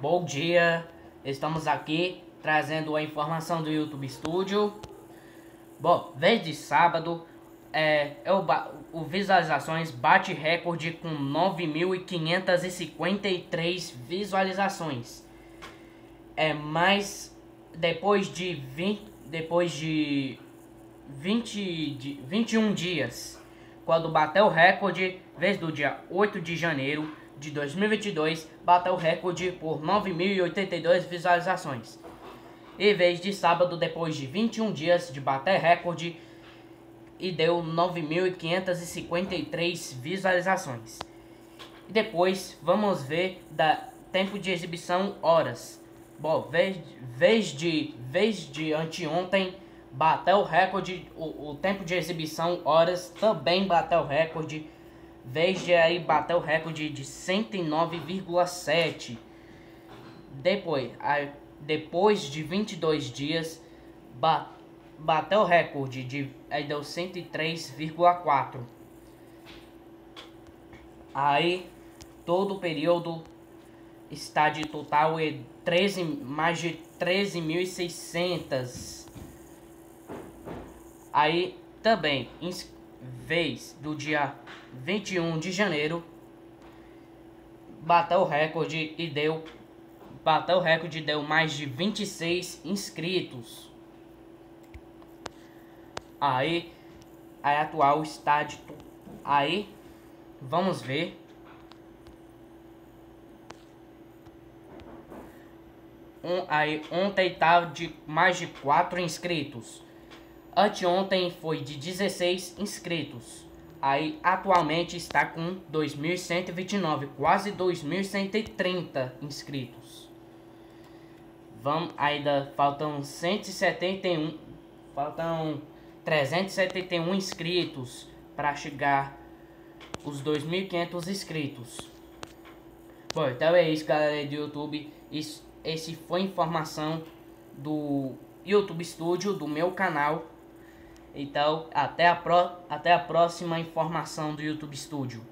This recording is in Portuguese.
Bom dia, estamos aqui trazendo a informação do YouTube Studio. Bom, desde sábado, é, eu, o visualizações bate recorde com 9.553 visualizações. É mais depois de 20, depois de 20 de 21 dias, quando bateu o recorde, desde o dia 8 de janeiro de 2022 bateu o recorde por 9.082 visualizações. Em vez de sábado, depois de 21 dias de bater recorde, e deu 9.553 visualizações. E depois vamos ver da tempo de exibição horas. Bom, vez, vez de vez de anteontem bateu o recorde, o, o tempo de exibição horas também bateu o recorde Veja aí bateu o recorde de 109,7. Depois, depois de 22 dias, bateu o recorde de aí deu 103,4. Aí todo o período está de total é 13 mais de 13.600. Aí também vez do dia 21 de janeiro bateu o recorde e deu bateu o recorde deu mais de 26 inscritos. Aí a atual está de aí vamos ver um, aí ontem estava de mais de 4 inscritos. Anteontem foi de 16 inscritos. Aí atualmente está com 2.129, quase 2.130 inscritos. Vamos, ainda faltam 171, faltam 371 inscritos para chegar os 2.500 inscritos. Bom, então é isso, galera do YouTube. Isso, esse foi informação do YouTube Studio, do meu canal. Então, até a, pro, até a próxima informação do YouTube Studio.